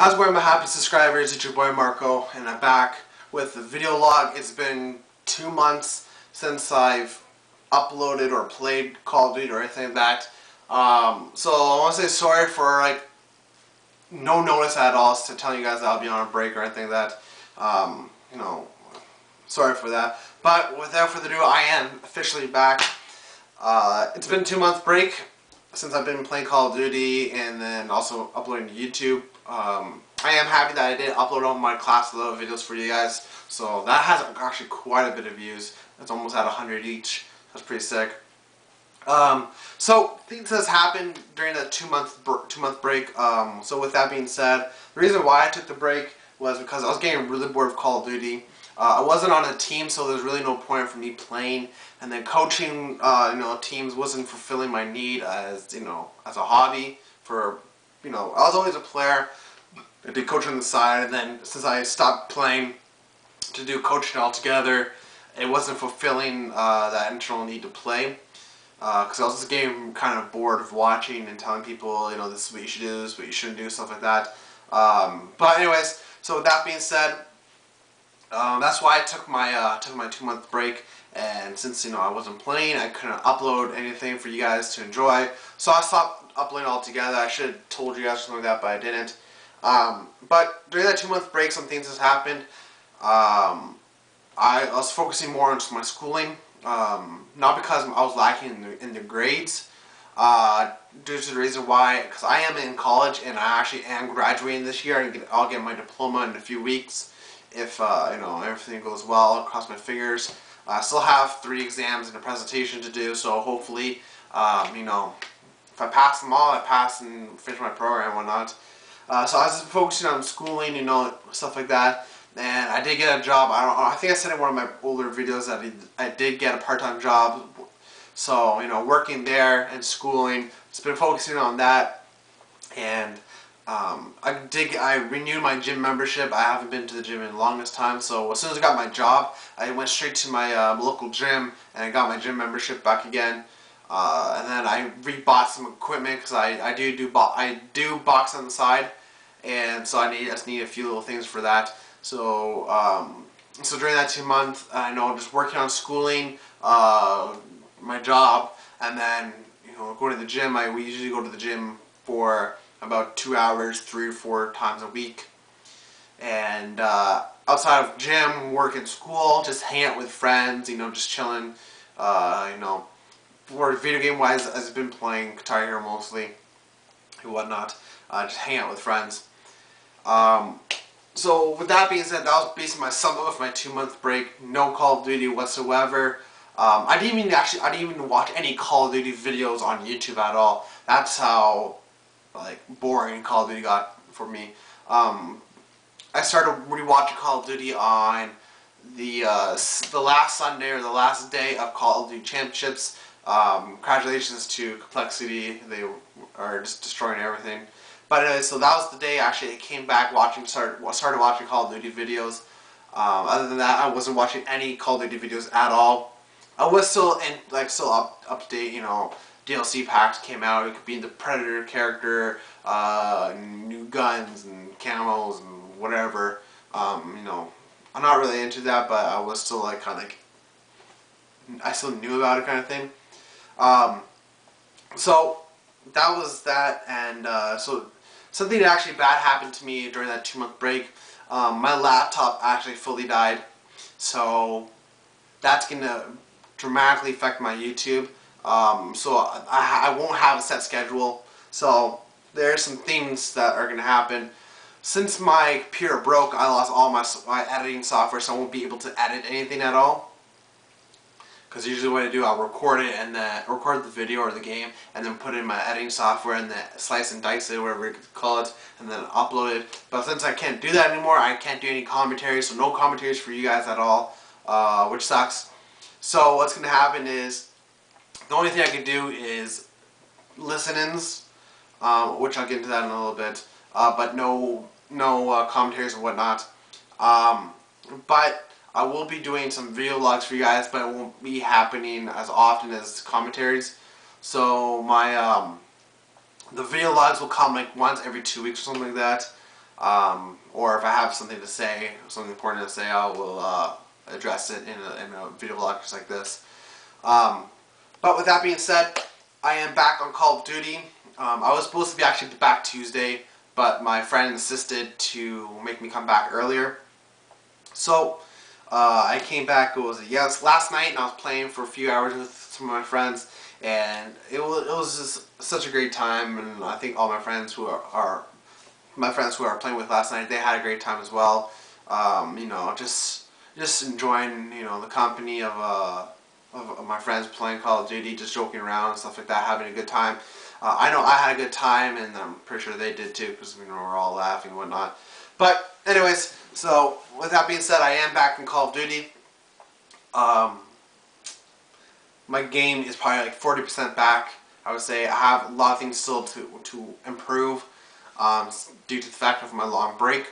How's it going my happy subscribers? It's your boy Marko and I'm back with the video log. It's been two months since I've uploaded or played Call of Duty or anything like that. Um, so I want to say sorry for like no notice at all to tell you guys that I'll be on a break or anything like that. Um, you know, sorry for that. But without further ado, I am officially back. Uh, it's been two month break since I've been playing Call of Duty and then also uploading to YouTube. Um, I am happy that I did upload all my class little videos for you guys. So that has actually quite a bit of views. It's almost at 100 each. That's pretty sick. Um, so things has happened during that two month two month break. Um, so with that being said, the reason why I took the break was because I was getting really bored of Call of Duty. Uh, I wasn't on a team, so there's really no point for me playing. And then coaching, uh, you know, teams wasn't fulfilling my need as you know as a hobby. For you know, I was always a player. I did coaching on the side, and then since I stopped playing to do coaching altogether, it wasn't fulfilling uh, that internal need to play. Because uh, I was just getting kind of bored of watching and telling people, you know, this is what you should do, this is what you shouldn't do, stuff like that. Um, but anyways, so with that being said, um, that's why I took my uh, took my two month break. And since you know I wasn't playing, I couldn't upload anything for you guys to enjoy. So I stopped uploading altogether. I should have told you guys something like that, but I didn't. Um, but during that two month break, some things has happened. Um, I was focusing more on my schooling, um, not because I was lacking in the, in the grades, uh, due to the reason why, because I am in college and I actually am graduating this year and I'll get my diploma in a few weeks if uh, you know everything goes well. Cross my fingers. I still have three exams and a presentation to do, so hopefully, um, you know, if I pass them all, I pass and finish my program and whatnot. Uh, so I was focusing on schooling, you know, stuff like that. And I did get a job. I don't. I think I said in one of my older videos that I did get a part-time job. So you know, working there and schooling. It's been focusing on that, and um, I did. I renewed my gym membership. I haven't been to the gym in the longest time. So as soon as I got my job, I went straight to my uh, local gym and I got my gym membership back again. Uh, and then I rebought some equipment because I, I do do I do box on the side, and so I need I just need a few little things for that. So, um, so during that two months, I know I'm just working on schooling, uh, my job, and then you know going to the gym. I we usually go to the gym for about two hours, three or four times a week, and uh, outside of gym, work at school, just hang out with friends. You know, just chilling. Uh, you know, for video game wise, I've been playing Guitar Hero mostly, and whatnot. Uh, just hang out with friends. Um, so with that being said, that was basically my sum up of my two month break. No Call of Duty whatsoever. Um, I didn't even actually, I didn't even watch any Call of Duty videos on YouTube at all. That's how like boring Call of Duty got for me. Um, I started rewatching Call of Duty on the uh, the last Sunday or the last day of Call of Duty Championships. Um, congratulations to Complexity. They are just destroying everything. But anyway, so that was the day actually I came back watching, started, started watching Call of Duty videos. Um, other than that, I wasn't watching any Call of Duty videos at all. I was still in, like, still up, up to date, you know, DLC packs came out. It could be the Predator character, uh, new guns and camos and whatever. Um, you know, I'm not really into that, but I was still like kind of like, I still knew about it kind of thing. Um, so that was that, and uh, so something actually bad happened to me during that two month break. Um, my laptop actually fully died, so that's gonna dramatically affect my YouTube. Um, so I, I won't have a set schedule. So there's some things that are gonna happen. Since my computer broke, I lost all my, my editing software, so I won't be able to edit anything at all. Because usually what I do, I'll record it and then record the video or the game and then put it in my editing software and then slice and dice it, whatever you call it, and then upload it. But since I can't do that anymore, I can't do any commentaries, so no commentaries for you guys at all, uh, which sucks. So what's going to happen is, the only thing I can do is listen-ins, um, which I'll get into that in a little bit, uh, but no, no uh, commentaries and whatnot. Um, but I will be doing some video logs for you guys, but it won't be happening as often as commentaries. So my um, the video logs will come like once every two weeks or something like that. Um, or if I have something to say, something important to say, I will uh, address it in a, in a video log just like this. Um, but with that being said, I am back on Call of Duty. Um, I was supposed to be actually back Tuesday, but my friend insisted to make me come back earlier. So, uh, I came back, it was, yes, last night, and I was playing for a few hours with some of my friends, and it was, it was just such a great time, and I think all my friends who are, are my friends who were playing with last night, they had a great time as well. Um, you know, just just enjoying, you know, the company of, uh, of, my friends playing Call of Duty, just joking around and stuff like that, having a good time. Uh, I know I had a good time, and I'm pretty sure they did too, because you know we're all laughing and whatnot. But anyways, so with that being said, I am back in Call of Duty. Um, my game is probably like 40% back. I would say I have a lot of things still to to improve um, due to the fact of my long break.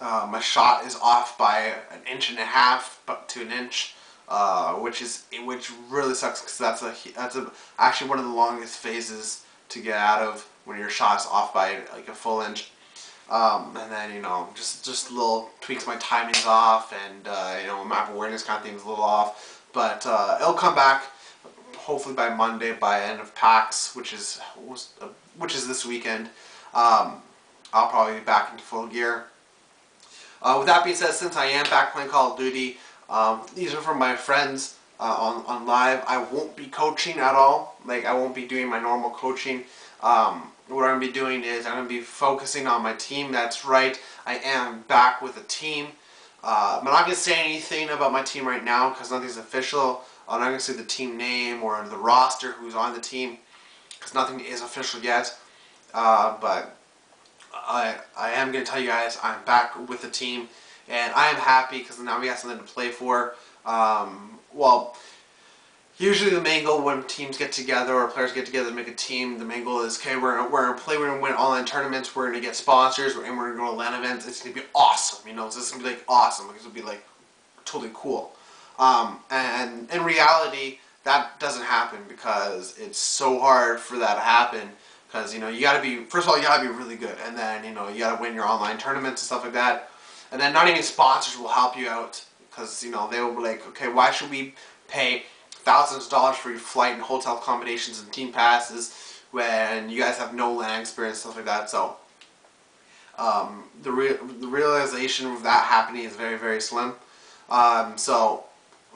Uh, my shot is off by an inch and a half, but to an inch, uh, which is which really sucks because that's a that's a, actually one of the longest phases to get out of when your shot's off by like a full inch. Um, and then you know just just little tweaks my timing's off and uh, you know map awareness kind of thing's a little off, but uh, it'll come back hopefully by Monday by end of PAX, which is which is this weekend. Um, I'll probably be back into full gear. Uh, with that being said, since I am back playing Call of Duty, um, these are from my friends uh, on, on live. I won't be coaching at all. Like, I won't be doing my normal coaching. Um, what I'm going to be doing is I'm going to be focusing on my team. That's right. I am back with a team. Uh, I'm not going to say anything about my team right now because nothing's official. I'm not going to say the team name or the roster who's on the team because nothing is official yet. Uh, but I, I am going to tell you guys I'm back with the team, and I am happy because now we got something to play for. Um, well, usually the main goal when teams get together or players get together to make a team, the main goal is, okay, we're, we're going to play, we're going to win online tournaments, we're going to get sponsors, and we're going to go to LAN events. It's going to be awesome, you know, it's going to be like awesome, because it'll be like totally cool. Um, and in reality, that doesn't happen because it's so hard for that to happen because, you know, you got to be, first of all, you got to be really good. And then, you know, you got to win your online tournaments and stuff like that. And then not even sponsors will help you out. Because, you know, they will be like, okay, why should we pay thousands of dollars for your flight and hotel accommodations and team passes when you guys have no LAN experience stuff like that. So, um, the, re the realization of that happening is very, very slim. Um, so,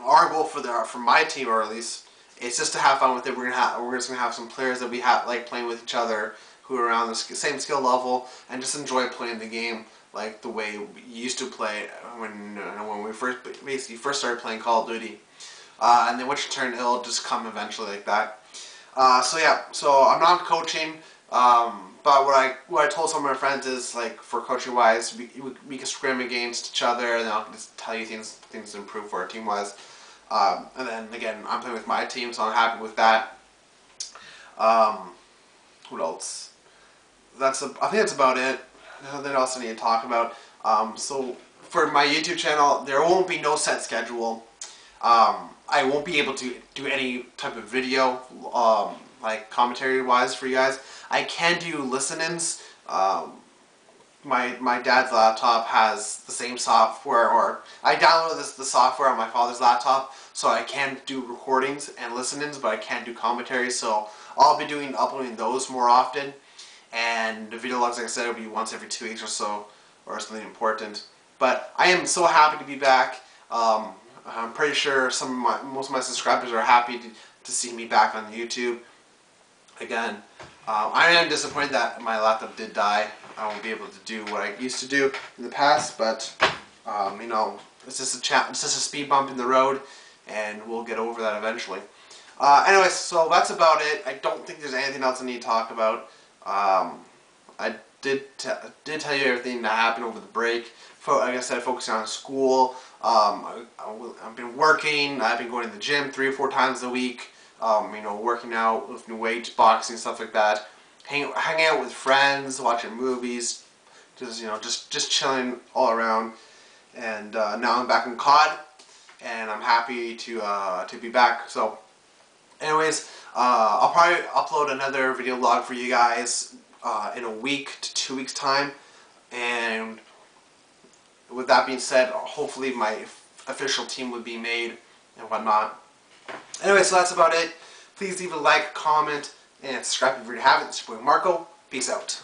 our goal for the for my team, or at least it's just to have fun with it. We're gonna have we're just gonna have some players that we have like playing with each other who are around the same skill level and just enjoy playing the game like the way we used to play when uh, when we first basically first started playing Call of Duty. Uh, and then which turn it'll just come eventually like that. Uh, so yeah, so I'm not coaching, um, but what I what I told some of my friends is like for coaching wise, we, we, we can scrim against each other, and I'll just tell you things things to improve for our team wise. Um, and then again, I'm playing with my team, so I'm happy with that. Um, what else? That's a, I think that's about it. Nothing else I need to talk about. Um, so for my YouTube channel, there won't be no set schedule. Um, I won't be able to do any type of video, um, like commentary wise for you guys. I can do listen-ins. Um, my my dad's laptop has the same software, or I downloaded this the software on my father's laptop, so I can do recordings and listen-ins, but I can't do commentary, So I'll be doing uploading those more often, and the video logs, like I said, will be once every two weeks or so, or something important. But I am so happy to be back. Um, I'm pretty sure some of my most of my subscribers are happy to, to see me back on YouTube. Again, uh, I am disappointed that my laptop did die. I won't be able to do what I used to do in the past, but um, you know, it's just a it's just a speed bump in the road, and we'll get over that eventually. Uh, anyways, so that's about it. I don't think there's anything else I need to talk about. Um, I did did tell you everything that happened over the break. Like I said, focusing on school. Um, I, have been working. I've been going to the gym three or four times a week. Um, you know, working out, lifting weights, boxing, stuff like that hang, hanging out with friends, watching movies, just you know, just just chilling all around. And uh, now I'm back in COD, and I'm happy to uh, to be back. So, anyways, uh, I'll probably upload another video log for you guys uh, in a week to two weeks time. And with that being said, hopefully my official team would be made and whatnot. Anyway, so that's about it. Please leave a like, comment, and subscribe if you haven't. It's your boy Marko. Peace out.